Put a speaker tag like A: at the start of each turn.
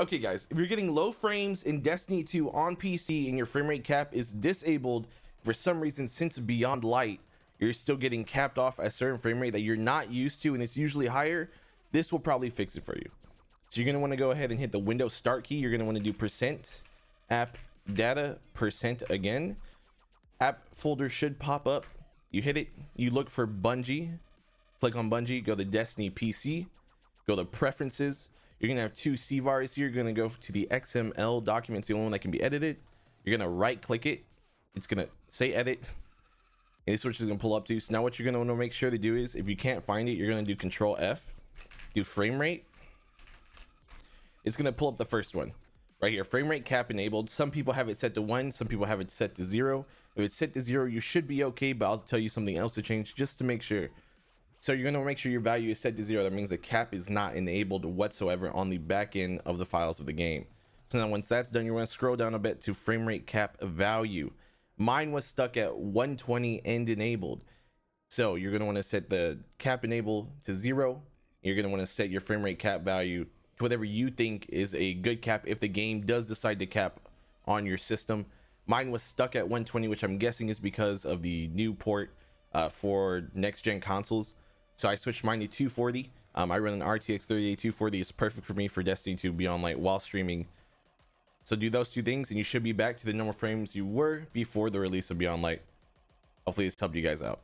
A: Okay, guys, if you're getting low frames in Destiny 2 on PC and your frame rate cap is disabled for some reason since Beyond Light, you're still getting capped off at a certain frame rate that you're not used to and it's usually higher, this will probably fix it for you. So you're going to want to go ahead and hit the Windows Start key. You're going to want to do percent app data percent again. App folder should pop up. You hit it, you look for Bungie, click on Bungie, go to Destiny PC, go to preferences. You're gonna have two CVARs here. You're gonna go to the XML document, the only one that can be edited. You're gonna right click it. It's gonna say edit. And this is gonna pull up to. So now what you're gonna wanna make sure to do is if you can't find it, you're gonna do control F, do frame rate. It's gonna pull up the first one right here. Frame rate cap enabled. Some people have it set to one, some people have it set to zero. If it's set to zero, you should be okay, but I'll tell you something else to change just to make sure. So you're gonna make sure your value is set to zero. That means the cap is not enabled whatsoever on the back end of the files of the game. So now once that's done, you're gonna scroll down a bit to frame rate cap value. Mine was stuck at 120 and enabled. So you're gonna wanna set the cap enable to zero. You're gonna wanna set your frame rate cap value to whatever you think is a good cap if the game does decide to cap on your system. Mine was stuck at 120, which I'm guessing is because of the new port uh, for next gen consoles. So I switched mine to 240. Um, I run an RTX 38 240. It's perfect for me for Destiny 2 Beyond Light while streaming. So do those two things and you should be back to the normal frames you were before the release of Beyond Light. Hopefully this helped you guys out.